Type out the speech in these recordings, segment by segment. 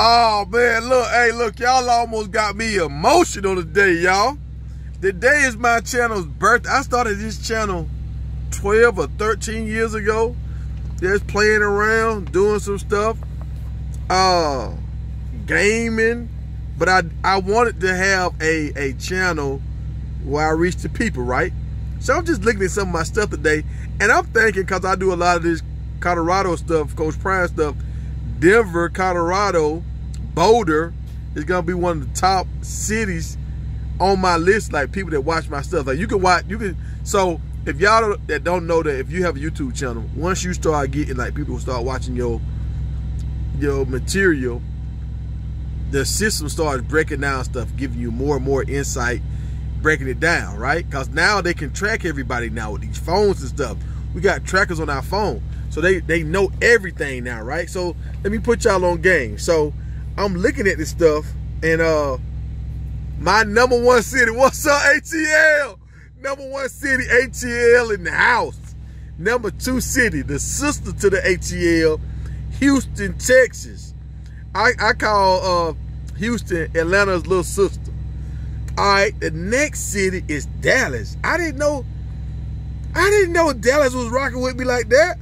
Oh man, look, hey, look, y'all almost got me emotional today, y'all. Today is my channel's birthday. I started this channel 12 or 13 years ago. Just playing around, doing some stuff, uh, gaming. But I I wanted to have a, a channel where I reach the people, right? So I'm just looking at some of my stuff today, and I'm thinking, because I do a lot of this Colorado stuff, Coach Prime stuff, Denver, Colorado, Boulder is gonna be one of the top cities on my list. Like people that watch my stuff. Like you can watch, you can. So if y'all that don't know that, if you have a YouTube channel, once you start getting like people start watching your your material, the system starts breaking down stuff, giving you more and more insight, breaking it down, right? Because now they can track everybody now with these phones and stuff. We got trackers on our phone. So they, they know everything now, right? So let me put y'all on game. So I'm looking at this stuff and uh my number one city, what's up ATL? Number one city, ATL in the house. Number two city, the sister to the ATL, Houston, Texas. I, I call uh Houston Atlanta's little sister. All right, the next city is Dallas. I didn't know, I didn't know Dallas was rocking with me like that.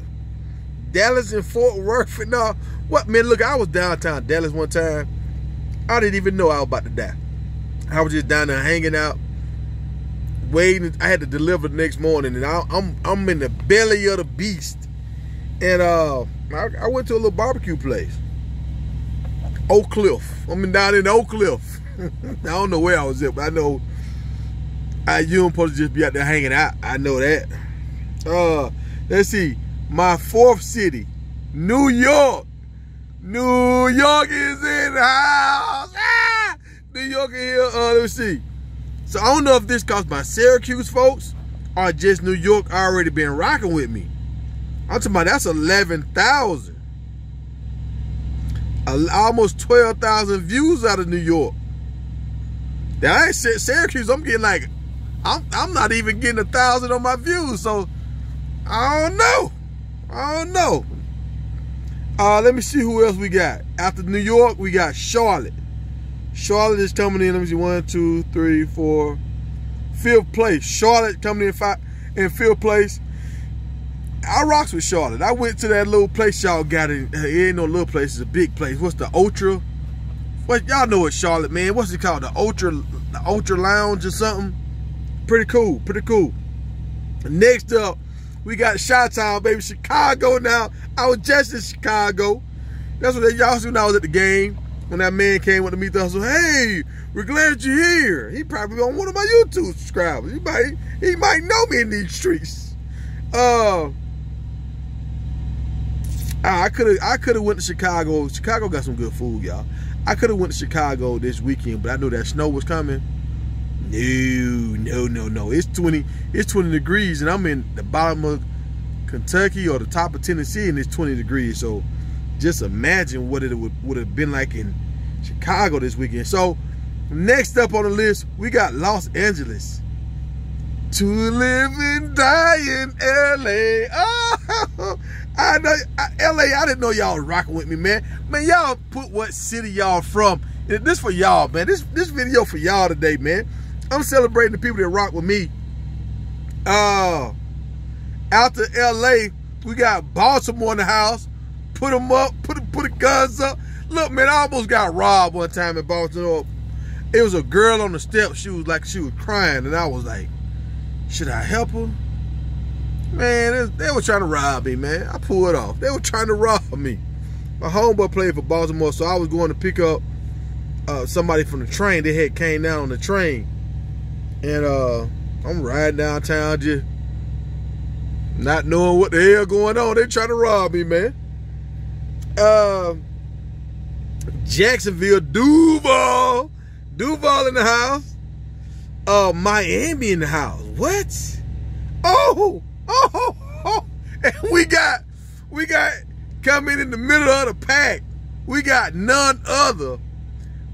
Dallas and Fort Worth and all. What man? Look, I was downtown Dallas one time. I didn't even know I was about to die. I was just down there hanging out, waiting. I had to deliver the next morning, and I, am I'm, I'm in the belly of the beast. And uh, I, I went to a little barbecue place, Oak Cliff. I'm down in Oak Cliff. I don't know where I was at, but I know I you don't supposed to just be out there hanging out. I know that. Uh, let's see my fourth city, New York. New York is in the house. Ah! New York in here. Uh, let me see. So I don't know if this cost by Syracuse folks or just New York already been rocking with me. I'm talking about that's 11,000. Almost 12,000 views out of New York. That ain't Syracuse. I'm getting like, I'm, I'm not even getting a thousand on my views. So I don't know. I don't know. Uh, let me see who else we got. After New York, we got Charlotte. Charlotte is coming in. Let me see. One, two, three, four. Fifth place. Charlotte coming in five in fifth place. I rocks with Charlotte. I went to that little place y'all got in. It ain't no little place. It's a big place. What's the Ultra? What y'all know what Charlotte, man? What's it called? The Ultra, the Ultra Lounge or something? Pretty cool. Pretty cool. Next up, we got Shot Town, baby. Chicago now. I was just in Chicago. That's what y'all see when I was at the game. When that man came with the meet the hustle. Hey, we're glad you're here. He probably on one of my YouTube subscribers. He might he might know me in these streets. Uh I could have I could have went to Chicago. Chicago got some good food, y'all. I could have went to Chicago this weekend, but I knew that snow was coming. No, no, no, no. It's 20, it's 20 degrees and I'm in the bottom of Kentucky or the top of Tennessee and it's 20 degrees. So just imagine what it would, would have been like in Chicago this weekend. So next up on the list, we got Los Angeles. To live and die in LA. Oh, I know LA, I didn't know y'all rocking with me, man. Man, y'all put what city y'all from. This for y'all, man. This this video for y'all today, man. I'm celebrating the people that rock with me. Uh, out to LA, we got Baltimore in the house. Put them up, put put the guns up. Look, man, I almost got robbed one time in Baltimore. It was a girl on the steps. She was like, she was crying, and I was like, should I help her? Man, they were trying to rob me, man. I pulled off. They were trying to rob me. My homeboy played for Baltimore, so I was going to pick up uh, somebody from the train. They had came down on the train. And uh, I'm riding downtown just not knowing what the hell going on. They trying to rob me, man. Uh, Jacksonville, Duval. Duval in the house. Uh, Miami in the house. What? Oh, oh, oh. And we got, we got coming in the middle of the pack. We got none other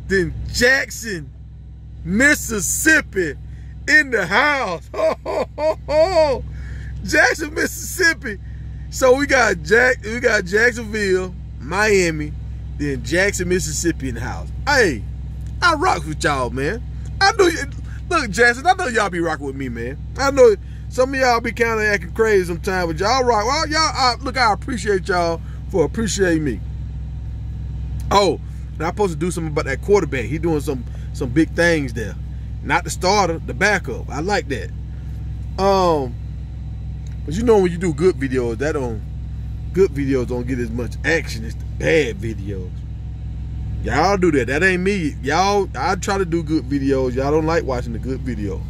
than Jackson, Mississippi in the house. Ho, ho, ho, ho. Jackson, Mississippi. So we got Jack, we got Jacksonville, Miami, Then Jackson, Mississippi in the house. Hey, I rock with y'all, man. I know you. Look, Jackson, I know y'all be rocking with me, man. I know some of y'all be kind of acting crazy sometimes, but y'all rock. Well, y'all, I, look, I appreciate y'all for appreciating me. Oh, now I'm supposed to do something about that quarterback. He doing some some big things there. Not the starter, the backup. I like that. Um, but you know when you do good videos, that don't good videos don't get as much action as the bad videos. Y'all do that. That ain't me. Y'all, I try to do good videos. Y'all don't like watching the good video.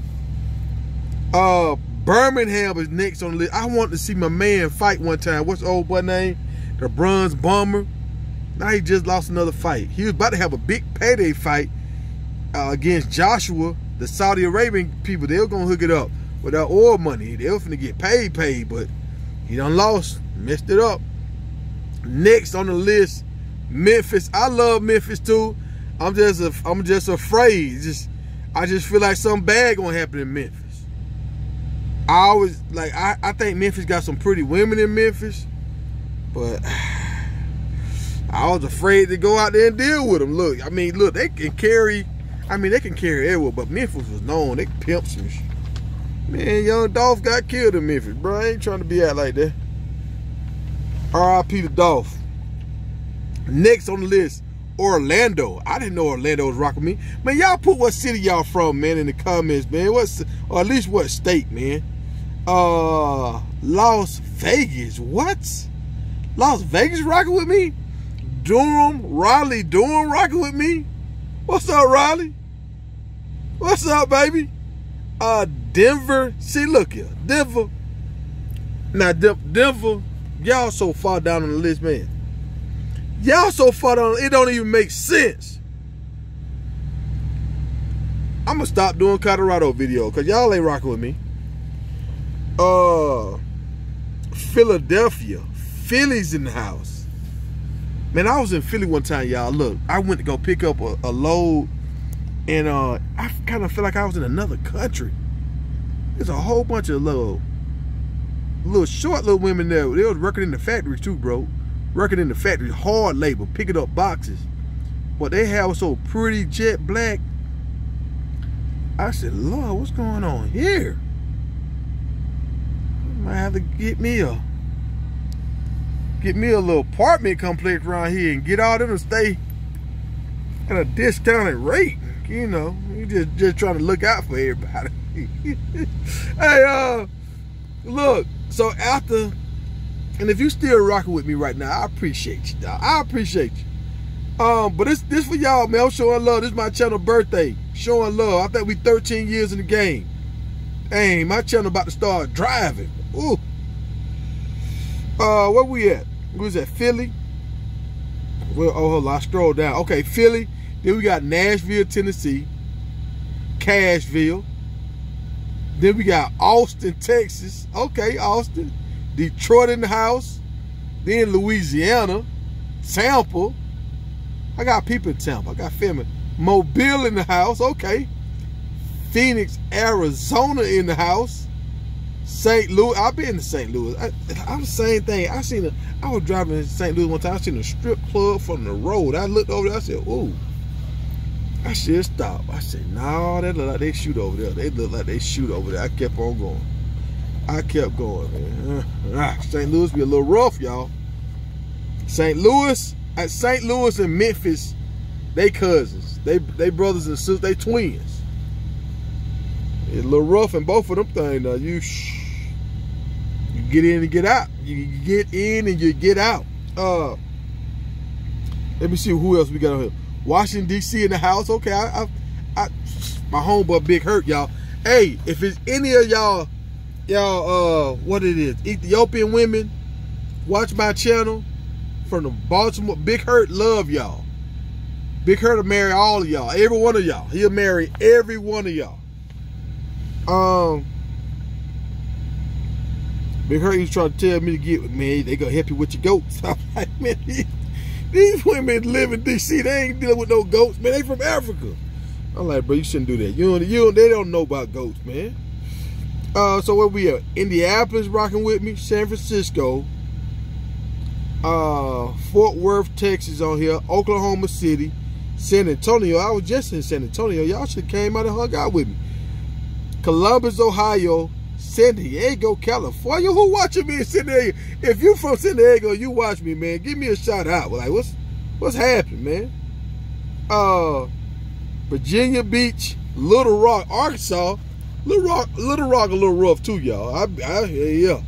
Uh, Birmingham is next on the list. I want to see my man fight one time. What's old boy name? The Bronze Bomber. Now he just lost another fight. He was about to have a big payday fight uh, against Joshua. The Saudi Arabian people, they were going to hook it up with that oil money. They were finna get paid, paid, but he done lost, messed it up. Next on the list, Memphis. I love Memphis too. I'm just a, I'm just afraid. Just I just feel like something bad gonna happen in Memphis. I always like I, I think Memphis got some pretty women in Memphis, but I was afraid to go out there and deal with them. Look, I mean, look, they can carry. I mean, they can carry everywhere, but Memphis was known. They pimps and shit. Man, Young Dolph got killed in Memphis, bro. I ain't trying to be out like that. R.I.P. to Dolph. Next on the list, Orlando. I didn't know Orlando was rocking me. Man, y'all put what city y'all from, man, in the comments, man. What's or at least what state, man? Uh Las Vegas. What? Las Vegas rocking with me? Durham, Raleigh, Durham rocking with me? What's up, Raleigh? What's up, baby? Uh Denver. See, look here. Denver. Now Denver, y'all so far down on the list, man. Y'all so far down, it don't even make sense. I'm gonna stop doing Colorado video because y'all ain't rocking with me. Uh, Philadelphia, Philly's in the house. Man, I was in Philly one time, y'all. Look, I went to go pick up a, a load, and uh, I kind of feel like I was in another country. There's a whole bunch of little, little short little women there. They was working in the factory too, bro working in the factory, hard labor, picking up boxes. But they have was so pretty jet black. I said, Lord, what's going on here? I might have to get me a get me a little apartment complex around here and get all them to stay at a discounted rate. You know, you just just trying to look out for everybody. hey, uh, look. So after and if you still rocking with me right now, I appreciate you, dog. I appreciate you. Um, but this this for y'all, man. I'm showing love. This is my channel birthday. Showing love. I think we 13 years in the game. Hey, my channel about to start driving. Ooh. Uh, where we at? Was at Philly. Well, oh, hold on. I scroll down. Okay, Philly. Then we got Nashville, Tennessee. Cashville. Then we got Austin, Texas. Okay, Austin. Detroit in the house, then Louisiana, Tampa. I got people in Tampa. I got family. Mobile in the house. Okay. Phoenix, Arizona in the house. St. Louis. I've been to St. Louis. I, I'm the same thing. I seen a. I was driving in St. Louis one time. I seen a strip club from the road. I looked over there. I said, "Ooh." I should stop. I said, "No, they look like they shoot over there. They look like they shoot over there." I kept on going. I kept going, man. Ah, St. Louis be a little rough, y'all. St. Louis, at St. Louis and Memphis, they cousins. They they brothers and sisters. They twins. It's a little rough in both of them things. Now you, you get in and get out. You get in and you get out. Uh, let me see who else we got on here. Washington D.C. in the house. Okay, I, I, I my homeboy Big Hurt, y'all. Hey, if it's any of y'all y'all uh what it is ethiopian women watch my channel from the baltimore big hurt love y'all big hurt will marry all of y'all every one of y'all he'll marry every one of y'all um big hurt he's trying to tell me to get with me they gonna help you with your goats i'm like man these, women live in dc they ain't dealing with no goats man they from africa i'm like bro you shouldn't do that you don't you don't, they don't know about goats man uh, so where we at? Indianapolis rocking with me, San Francisco, uh, Fort Worth, Texas on here, Oklahoma City, San Antonio. I was just in San Antonio. Y'all should came out and hung out with me. Columbus, Ohio, San Diego, California. Who watching me in San Diego? If you from San Diego, you watch me, man. Give me a shout out. Like, what's what's happening, man? Uh, Virginia Beach, Little Rock, Arkansas. Little Rock, Little Rock, a little rough too, y'all. I, I, yeah,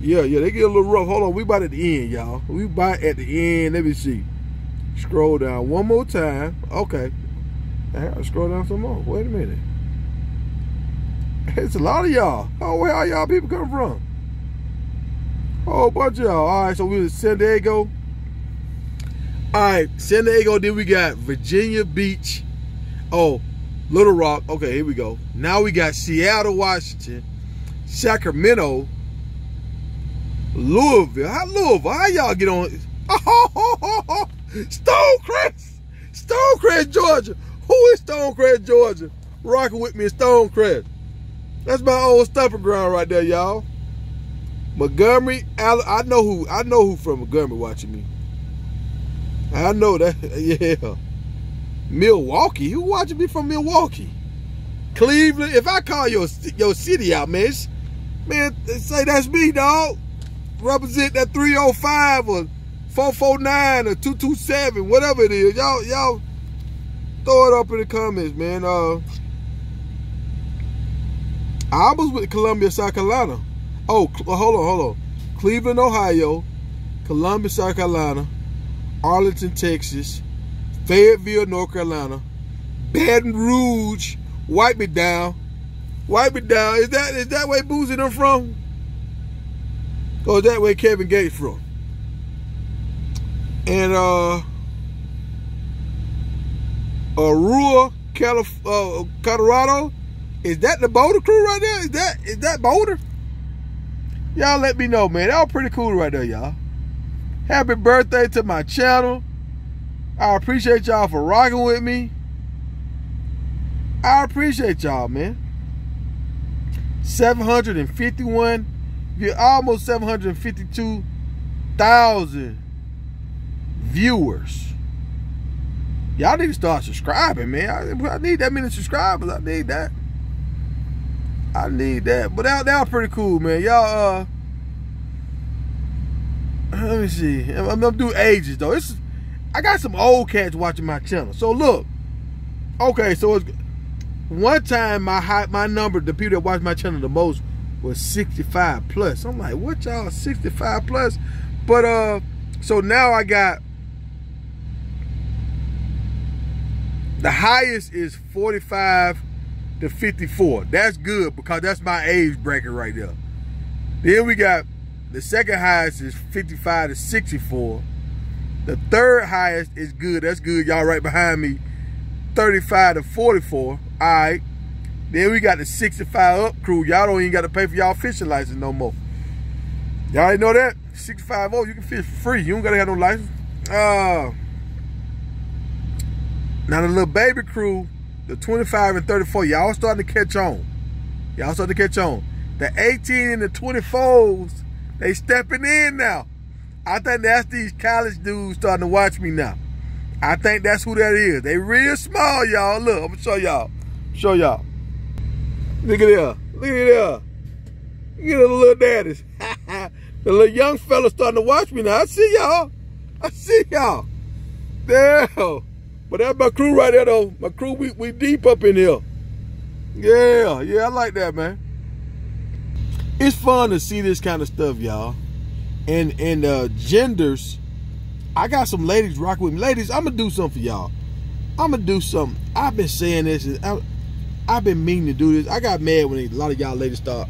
yeah, yeah. They get a little rough. Hold on, we about at the end, y'all. We about at the end. Let me see. Scroll down one more time. Okay. I gotta scroll down some more. Wait a minute. It's a lot of y'all. Oh, where are y'all people come from? Whole bunch of y'all. All right, so we was San Diego. All right, San Diego. Then we got Virginia Beach. Oh, Little Rock. Okay, here we go. Now we got Seattle, Washington, Sacramento, Louisville. How Louisville? How y'all get on? Oh, Stonecrest, Stonecrest, Georgia. Who is Stonecrest, Georgia? Rocking with me in Stonecrest. That's my old stomping ground right there, y'all. Montgomery, I know who I know who from Montgomery watching me. I know that, yeah. Milwaukee, who watching me from Milwaukee? Cleveland. If I call your your city out, man, man, say that's me, dog. Represent that 305 or 449 or 227, whatever it is. Y'all, y'all throw it up in the comments, man. Uh, I was with Columbia, South Carolina. Oh, hold on, hold on. Cleveland, Ohio, Columbia, South Carolina, Arlington, Texas, Fayetteville, North Carolina, Baton Rouge, wipe it down. Wipe it down. Is that is that where Boosie them from? Or is that where Kevin Gates from? And uh Aurora, Calif uh, Colorado. Is that the Boulder crew right there? Is that is that Boulder? Y'all let me know, man. That was pretty cool right there, y'all. Happy birthday to my channel. I appreciate y'all for rocking with me. I appreciate y'all, man. 751, you're almost 752,000 viewers. Y'all need to start subscribing, man. I, I, need that many subscribers. I need that. I need that. But that, that was pretty cool, man. Y'all, uh, let me see. I'm, I'm gonna do ages though. It's I got some old cats watching my channel. So look, okay, so it's one time my high, my number, the people that watch my channel the most was 65 plus. I'm like, what y'all 65 plus? But uh, so now I got the highest is 45 to 54. That's good because that's my age bracket right there. Then we got the second highest is 55 to 64. The third highest is good. That's good. Y'all right behind me. 35 to 44. All right. Then we got the 65 up crew. Y'all don't even got to pay for y'all fishing license no more. Y'all already know that? 65 oh, you can fish free. You don't got to have no license. Uh, now the little baby crew, the 25 and 34, y'all starting to catch on. Y'all starting to catch on. The 18 and the 24s, they stepping in now. I think that's these college dudes starting to watch me now. I think that's who that is. They real small, y'all. Look, I'm gonna show y'all. Show y'all. Look at there. Look at there. Look at the little daddies. the little young fella starting to watch me now. I see y'all. I see y'all. Damn. But that's my crew right there, though. My crew, we, we deep up in here. Yeah, yeah, I like that, man. It's fun to see this kind of stuff, y'all and and uh, genders. I got some ladies rock with me. Ladies, I'm gonna do something for y'all. I'm gonna do something. I've been saying this. and I, have been meaning to do this. I got mad when a lot of y'all ladies start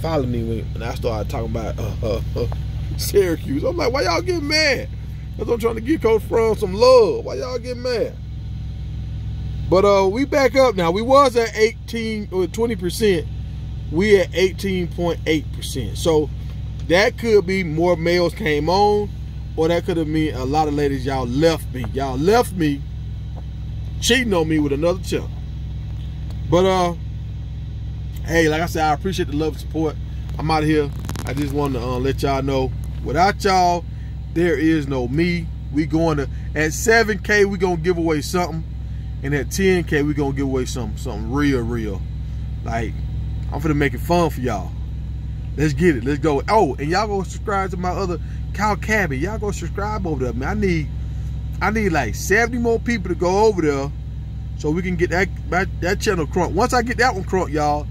following me when, when I started talking about uh, uh, uh, Syracuse. I'm like, why y'all getting mad? Because I'm trying to get Coach Prime some love. Why y'all getting mad? But uh, we back up now. We was at 18 or 20 percent. We at 18.8 percent. So that could be more males came on, or that could have mean a lot of ladies y'all left me. Y'all left me cheating on me with another chick. But uh, hey, like I said, I appreciate the love and support. I'm out of here. I just wanted to uh, let y'all know, without y'all, there is no me. We going to at 7K we gonna give away something, and at 10K we gonna give away something something real real. Like I'm gonna make it fun for y'all. Let's get it. Let's go. Oh, and y'all go subscribe to my other Cow Cabin. Y'all go subscribe over there, man. I need I need like 70 more people to go over there so we can get that that channel crunk. Once I get that one crunk, y'all,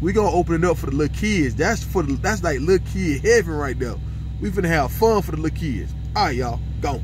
we gonna open it up for the little kids. That's for the, that's like little kid heaven right there. We finna have fun for the little kids. All right, y'all, go.